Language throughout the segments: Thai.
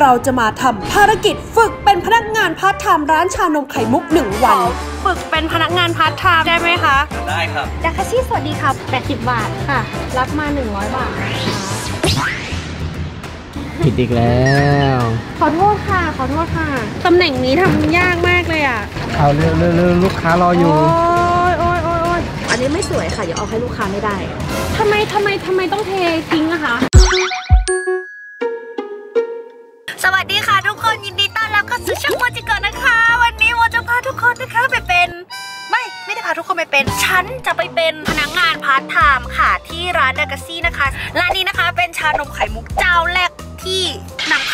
เราจะมาทำภารกิจฝึกเป็นพนักงานพาร์ทไทม์ร้านชานมไข่มุกหนึ่งวัน ฝึกเป็นพนักงานพาร์ทไทม์ได้ไหมคะ ได้ครับดากาซี่สวัสดีค่ะ80 บาทค่ะ รับมา 100 บาทนะคะผิดอีกแล้ว ขอโทษค่ะ ขอโทษค่ะ ตำแหน่งนี้ทำยากมากเลยอะ เอาเร็วเร็วเร็วลูกค้ารออยู่ โอ้ยโอ้ยโอ้ยโอ้ยอันนี้ไม่สวยค่ะ อย่าเอาให้ลูกค้าไม่ได้ทำไมทำไมทำไมต้องเททิ้งอะคะ ต้อช่างโมจิก่อนนะคะ วันนี้โมจะพาทุกคนนะคะไปเป็น ไม่ไม่ได้พาทุกคนไปเป็น ฉันจะไปเป็นพนักงานพาร์ทไทม์ค่ะที่ร้านดากาซี่นะคะ ร้านนี้นะคะเป็นชานมไข่มุกเจ้าแรกที่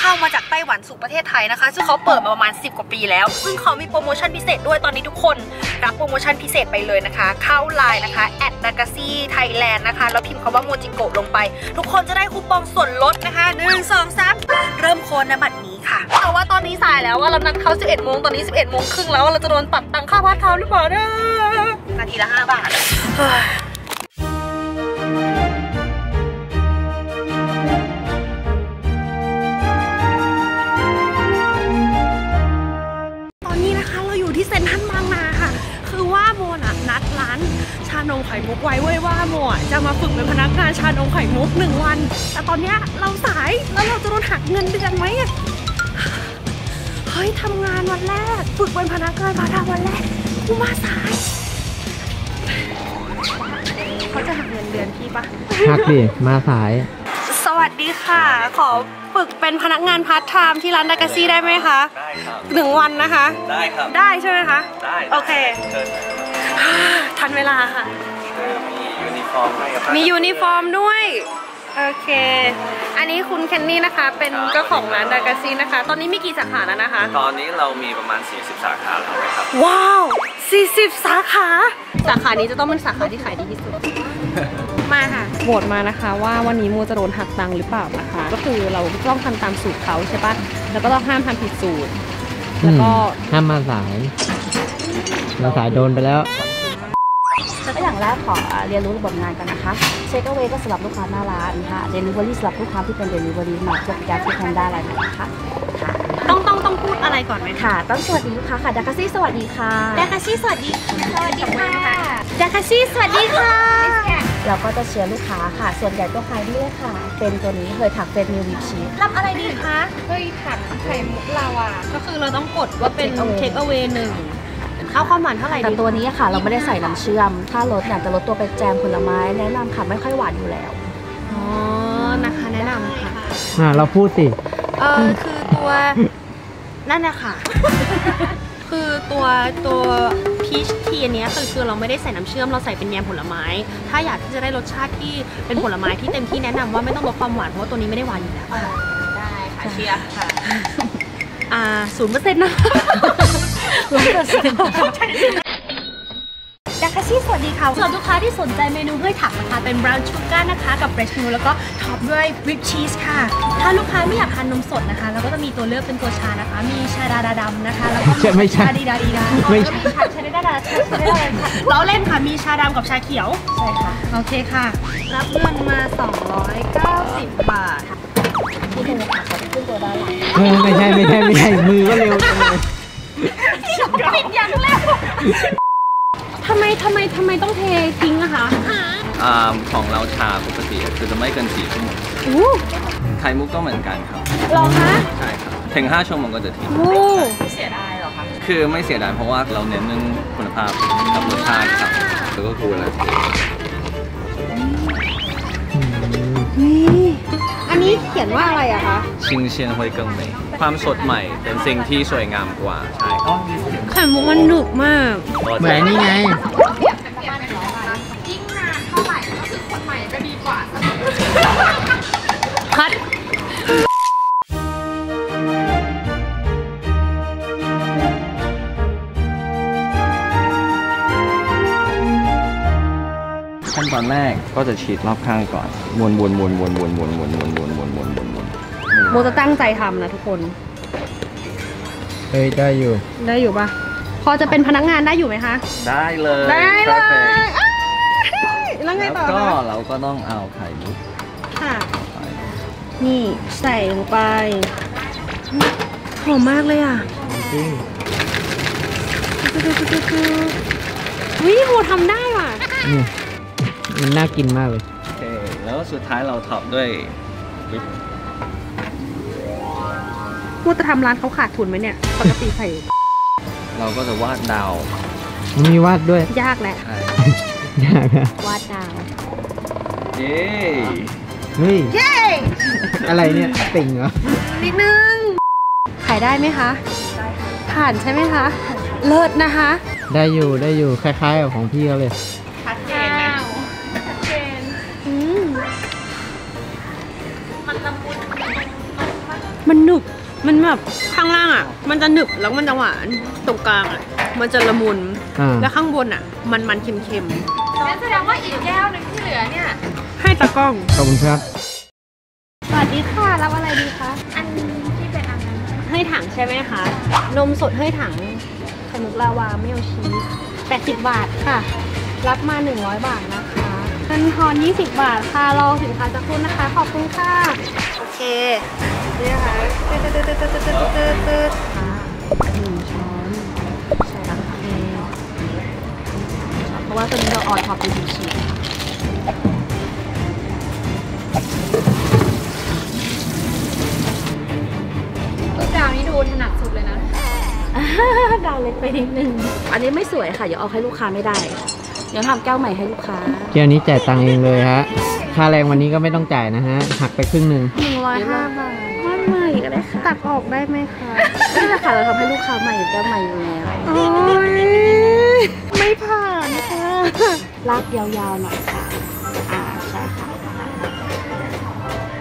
เข้ามาจากไต้หวันสู่ประเทศไทยนะคะ ซึ่งเขาเปิดมาประมาณ 10 กว่าปีแล้ว ซึ่งเขามีโปรโมชั่นพิเศษด้วยตอนนี้ทุกคน รับโปรโมชั่นพิเศษไปเลยนะคะ เข้าไลน์นะคะ add ดากาซี่ไทยแลนด์นะคะ แล้วพิมพ์คำว่าโมจิโกะลงไป ทุกคนจะได้คูปองส่วนลดนะคะ 1 2 3 เริ่มโหวตณบัดนี้ค่ะแต่ว่าตอนนี้สายแล้วว่าเรานัดเขา 11โมงตอนนี้ 11โมงครึ่งแล้วเราจะโดนตัดตังค่าพาร์ทไทม์หรือเปล่าเนี่ยนาทีละ 5 บาท ไข่มุกไว้เว้ยว่าโมอะจะมาฝึกเป็นพนักงานชานมไข่มุกหนึ่งวัน แต่ตอนเนี้ยเราสายแล้วเราจะโดนหักเงินเดือนไหมอะเฮ้ยทำงานวันแรก ฝึกเป็นพนักงานพาร์ทไทม์วันแรกกูมาสายเขาจะหักเงินเดือนพี่ปะหักดิมาสาย สวัสดีค่ะ ขอฝึกเป็นพนักงานพาร์ทไทม์ที่ร้านดากาซี่ได้ไหมคะ ได้ครับหนึ่งวันนะคะ ได้ครับ ได้ใช่ไหมคะ ได้ โอเคเชิญทางนี้เลยค่ะ มียูนิฟอร์มให้ครับมียูนิฟอร์มด้วย โอเค อันนี้คุณเคนนี่นะคะ เป็นเจ้าของร้านดากาซี่นะคะ ตอนนี้มีกี่สาขาแล้วนะคะ ตอนนี้เรามีประมาณ 40 สาขาแล้วนะครับ ว้าว 40 สาขา สาขานี้จะต้องเป็นสาขาที่ขายดีที่สุด มาค่ะ โหวตมานะคะว่าวันนี้โมจะโดนหักตังค์หรือเปล่านะคะ ก็คือเราต้องทำตามสูตรเขาใช่ปะแล้วก็ต้องห้ามทำผิดสูตร แล้วก็ห้ามมาสาย มาสายโดนไปแล้วก็ อย่างแรกขอเรียนรู้ระบบงานกันนะคะเช็คเอาไว้ก็สำหรับลูกค้าหน้าร้านค่ะเดลิเวอรี่สำหรับลูกค้าที่เป็นเดลิเวอรี่มาเพื่อเป็นการที่แทนได้อะไรนะคะค่ะต้องต้องต้องพูดอะไรก่อนไหมคะค่ะ ต้องสวัสดีลูกค้าค่ะดากาซี่สวัสดีค่ะดากาซีสวัสดีค่ะสวัสดีค่ะดากาซีสวัสดีค่ะเราก็จะเชียร์ลูกค้าค่ะ ส่วนใหญ่ตัวใครนี่เลยค่ะ เป็นตัวนี้เคยถักเป็นมิววิชีสรับอะไรดีคะเฮ้ยถังไข่มุกเราอะก็คือเราต้องกดว่าเป็น Take away เทคเอา a y หนึ่ง เอาความหวานเท่าไหร่แต่ดีตัวนี้ค่ะ เราไม่ได้ใส่น้ำเชื่อม ถ้าลดเนี่ยจะลดตัวไปแจมผลไม้แนะนำค่ะไม่ค่อยหวานอยู่แล้วอ๋อนะคะแนะนำค่ะอ่าเราพูดสิเออคือตัวนั่นนะคะคือตัวตัวพีชทีอันเนี้ยคือคือเราไม่ได้ใส่น้ำเชื่อมเราใส่เป็นแยมผลไม้ ถ้าอยากที่จะได้รสชาติที่เป็นผลไม้ที่เต็มที่แนะนำว่าไม่ต้องลดความหวานเพราะว่าตัวนี้ไม่ได้หวานอยู่แล้วได้ค่ะเชียร์ค่ะอ่าศูนย์เปอร์เซ็นต์นะ ดาคาชิสวัสดีค่ะสำหรับลูกค้าที่สนใจเมนูเฮ้ยถักนะคะ เป็น brown sugar นะคะกับ fresh milk แล้วก็ท็อปด้วย whip cheese ค่ะ ถ้าลูกค้าไม่อยากทานนมสดนะคะ เราก็จะมีตัวเลือกเป็นตัวชานะคะ มีชาดาดาดำนะคะ แล้วก็ใช่ไม่ใช่ชาดีดาดีดาไม่แล้วใช่ก็มีชาชาดีดาดาชาชาดีดาดาเราเล่นค่ะ มีชาดำกับชาเขียว ใช่ค่ะ โอเคค่ะ รับเงินมา 290 บาทที่เป็นค่ะขอขึ้นตัวด้านหลังเออไม่ใช่ไม่ใช่ไม่ใช่มือก็เร็วจังเลย ปิดอย่างแรกทำไมทำไมทำไมต้องเททิ้งอะคะอ่าของเราชาปกติคือจะไม่เกิน4ชั่วโมงอู้ไข่มุกก็เหมือนกันครับหรอคะใช่ครับถึง5ชั่วโมงก็จะทิ้งอู้คือไม่เสียดายเพราะว่าเราเน้นเรื่องคุณภาพกับรสชาติครับแล้วก็คูณแล้วนี่อันนี้เขียนว่าอะไรอะคะชิงเชียนฮวยเกิงเมย ความสดใหม่ เป็นสิ่งที่สวยงามกว่าใช่ครับไข่มุกมันหนึบมาก เหมือนนี่ไงคัดขั้นตอนแรกก็จะฉีดรอบข้างก่อนวนวนวนวนวนวนวนวนวนวนวนวนวน โมจะตั้งใจทำนะทุกคน เฮ้ยได้อยู่ ได้อยู่ปะพอจะเป็นพนักงานได้อยู่ไหมคะ ได้เลยได้เลย perfect อ้ายแล้วไงแล้วต่อก็คะเราก็ต้องเอาไข่มุกค่ะ ไปนี่ใส่ลงไปหอมมากเลยอะจริงวิโมทำได้ว่ะนี่มันน่ากินมากเลย โอเคแล้วสุดท้ายเราท็อปด้วยวิป โมจะทำร้านเขาขาดทุนไหมเนี่ย ปกติใส่ เราก็จะวาดดาวมันมีวาดด้วยยากแหละ ใช่ยากอะวาดดาว เย้เฮ้ยเย้ อะไรเนี่ยติ่งเหรอนิดนึง ขายได้ไหมคะได้ค่ะผ่านใช่ไหมคะ เลิศนะคะ ได้อยู่ได้อยู่คล้ายๆกับของพี่เขาเลย ชัดเจนนะชัดเจนอืมมันหนึบ มันแบบข้างล่างอะ มันจะหนึบแล้วมันจะหวานตรงกลางอะมันจะละมุนอ่า แล้วข้างบนอะ มันมันๆเค็มงั้นแสดงว่าอีกแก้วหนึงที่เหลือเนี่ย ๆให้ตากล้อง ขอบคุณครับ สวัสดีค่ะ รับอะไรดีคะ อันที่เป็นอันนั้น ให้ถังใช่ไหมคะ นมสดให้ถังไข่มุกลาวาไม่เอาชีส80 บาทค่ะ รับมา 100 บาทนะคะเงินทอน 20 บาทค่ะ รอสินค้าจะคุณนะคะ ขอบคุณค่ะ โอเค นี่นะคะตึ๊ดตึ๊ด ตึ๊ดตึ๊ดตึ๊ดตึ๊ดตึ๊ดตึ๊ดค่ะหนึ่งช้อนใส่น้ำทะเลเพราะว่าตัวนี้เรา on top เป็นชีสดาวนี้ดูถนัดสุดเลยนะ ดาวเล็กไปนิดนึง อันนี้ไม่สวยค่ะ เดี๋ยวเอาให้ลูกค้าไม่ได้ เดี๋ยวทำแก้วใหม่ให้ลูกค้าเที่ยวนี้จ่ายตังค์เองเลยฮะ ค่าแรงวันนี้ก็ไม่ต้องจ่ายนะฮะ หักไปครึ่งหนึ่ง105บาทว่าใหม่ ก็ได้ค่ะ ตักออกได้ไหมคะนี่แหละค่ะเราทำให้ลูกค้าใหม่แก้วใหม่อยู่แล้วโอ้ยไม่ผ่านค่ะลากยาวๆหน่อยค่ะ อ่าใช่ค่ะ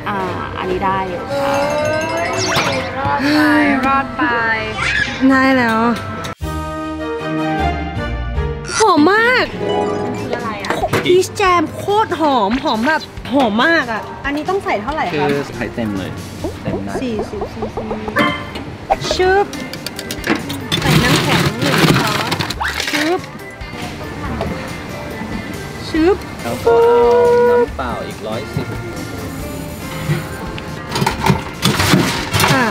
อ่าอันนี้ได้เลยค่ะรอดไปรอดไปได้แล้วหอมมากคืออะไรอะพีชแจมโคตรหอมหอมแบบหอมมากอะ อันนี้ต้องใส่เท่าไหร่คืคะอไข่เต็มเลย ต็มนะสี่สิบซีซีชึบใส่น้ำแข็งหนึ่งช้อนชึบชึบแล้วก็เอาน้ำเปล่าอีกร้อยสิบอ่า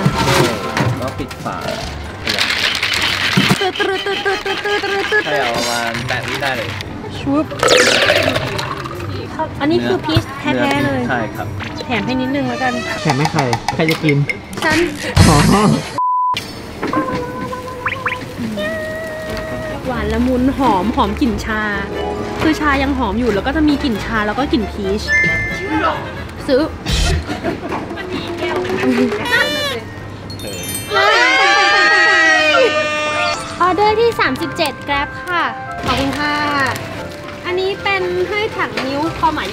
แล้วปิดฝาตืดตืดตืดตืดตืดตืดตืดใช่เอาประมาณแปดวิได้เลยชุบ อันนี้คือพีชแท้ๆเลย ใช่ครับ แถมให้นิดนึงแล้วกันแข่ไม่ใคร ใครจะกิน ฉันอ๋อหวานละมุนหอมหอมกลิ่นชา คือชายังหอมอยู่แล้วก็จะมีกลิ่นชาแล้วก็กลิ่นพีชซื้อออเดอร์ที่ 37 Grab ค่ะขอบคุณค่ะอันนี้เป็น ให้ถังนิ้วความหมาย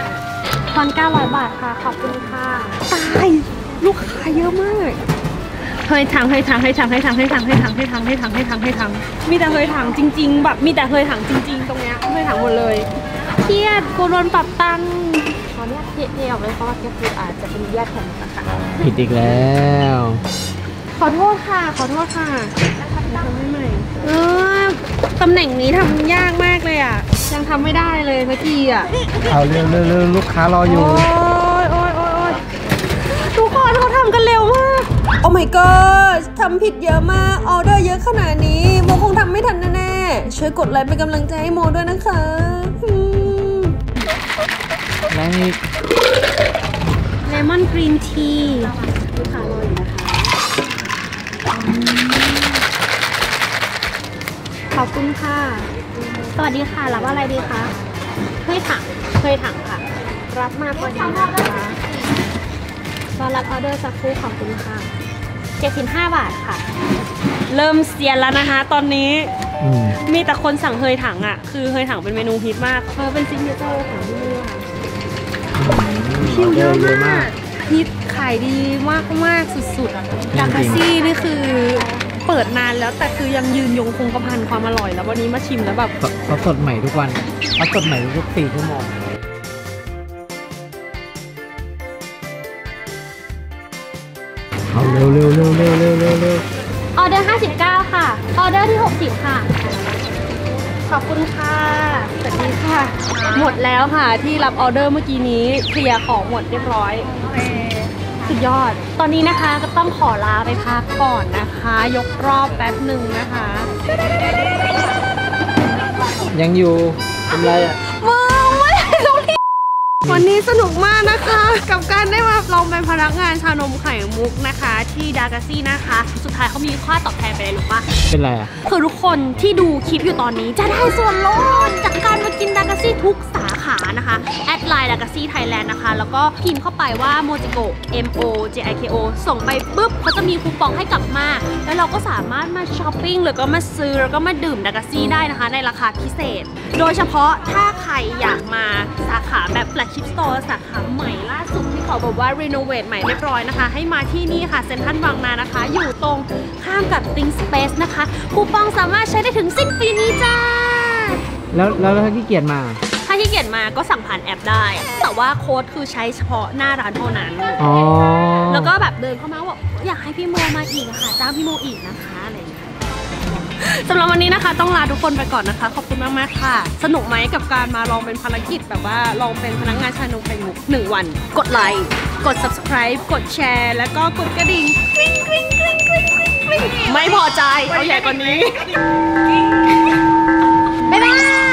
25ทอน900 บาทค่ะ ขอบคุณค่ะตายลูกค้าเยอะมากเฮ้ยถังเฮ้ยถังเฮ้ยถังเฮ้ยถังเฮ้ยถังเฮ้ยถังเฮ้ยถังเฮ้ยถังเฮ้ยถังเฮ้ยถังมีแต่เฮ้ยถังจริง ๆ แบบมีแต่เฮ้ยถังจริง ๆ ตรงเนี้ยเฮ้ยถังหมดเลยเครียดกูโดนปรับตังค์ขออนุญาตเทออกเลยเพราะว่าแก้วคืออาจจะเป็นแยกแผ่นนะคะผิดอีกแล้ว ขอโทษค่ะ ขอโทษค่ะทำให้ใหม่เออตำแหน่งนี้ทำยากมากเลยอะ ยังทำไม่ได้เลยเมื่อกี้อะ เอาเร็วเร็วเร็วลูกค้ารออยู่ โอ้ยโอ้ยโอ้ยโอ้ยทุกคนเขาทำกันเร็วมาก โอ้ my god ทำผิดเยอะมาก ออเดอร์เยอะขนาดนี้ โมคงทำไม่ทันแน่ๆ ช่วยกดไลค์เป็นกำลังใจให้โมด้วยนะคะอืมแล้วนี่ lemon green tea ลูกค้ารออยู่นะคะ ขอบคุณค่ะ สวัสดีค่ะ รับอะไรดีคะเฮยถังเฮยถังค่ะ รับมาพอดีนะคะรอรับออเดอร์สักครู่ขอบคุณค่ะ75 บาทค่ะ เริ่มเซียนแล้วนะคะ ตอนนี้อืมมีแต่คนสั่งเฮยถังอะ คือเฮยถังเป็นเมนูฮิตมากเออเป็น signature ของที่นี่ค่ะคิวเยอะมากฮิตขายดีมากมากๆสุดๆดากาซี่นี่คือ เปิดนานแล้วแต่คือยังยืนยงคงกระพันความอร่อย แล้ววันนี้มาชิมแล้วแบบเขาเขาสดใหม่ทุกวันเขาสดใหม่ทุกสี่ชั่วโมงเอาเร็วเร็วเร็วเร็วเร็วเร็วเร็วออเดอร์59 ค่ะ ออเดอร์ที่ 60 ค่ะ ขอบคุณค่ะ สวัสดีค่ะ หมดแล้วค่ะที่รับออเดอร์เมื่อกี้นี้เคลียร์ของหมดเรียบร้อย สุดยอด ตอนนี้นะคะก็ต้องขอลาไปพักก่อนนะคะ ยกรอบแป๊บหนึ่งนะคะ ยังอยู่เป็นไรอะมึงไม่ได้ลงที่วันนี้สนุกมากนะคะ กับการได้มาลองเป็นพนักงานชานมไข่มุกนะคะ ที่ดากาซี่นะคะ สุดท้ายเขามีค่าตอบแทนไปเลยหรือปะ เป็นไรอะ คือทุกคนที่ดูคลิปอยู่ตอนนี้จะได้ส่วนลดจากการมากินดากาซี่ทุกสาขานะคะ add ไลน์ดากาซี่ไทยแลนด์นะคะ แล้วก็พิมพ์เข้าไปว่าโมจิโก M O J I K O ส่งไปปุ๊บเขาจะมีคูปองให้กลับมา แล้วเราก็สามารถมาช้อปปิ้งหรือก็มาซื้อแล้วก็มาดื่มดากาซี่ได้นะคะ ในราคาพิเศษ โดยเฉพาะถ้าใครอยากมาสาขาแบบ flagship store สาขา ใหม่ล่าสุดที่เขาบอกว่า renovate ใหม่เรียบร้อยนะคะ ให้มาที่นี่ค่ะเซ็นทรัลบางนานะคะ อยู่ตรงข้ามกับ Think Space นะคะคูปองสามารถใช้ได้ถึงสิ้นปีนี้จ้า แล้วแล้วถ้าขี้เกียจมาถ้าขี้เกียจมาก็สั่งผ่านแอปได้ แต่ว่าโค้ดคือใช้เฉพาะหน้าร้านเท่านั้น อ๋อ แล้วก็แบบเดินเข้ามาว่าอยากให้พี่โมมาอีกอะค่ะจ้างพี่โมอีกนะคะอะไรอย่างเงี้ย สำหรับวันนี้นะคะ ต้องลาทุกคนไปก่อนนะคะ ขอบคุณมากมากค่ะ สนุกไหมกับการมาลองเป็นภารกิจแบบว่าลองเป็นพนักงานชานมไข่มุกหนึ่งวัน กดไลค์ กด subscribe กดแชร์ แล้วก็กดกระดิ่งกริ๊งกริ๊งกริ๊งกริ๊งกริ๊งกริ๊งไม่พอใจ เอาใหญ่กว่านี้ บ๊ายบาย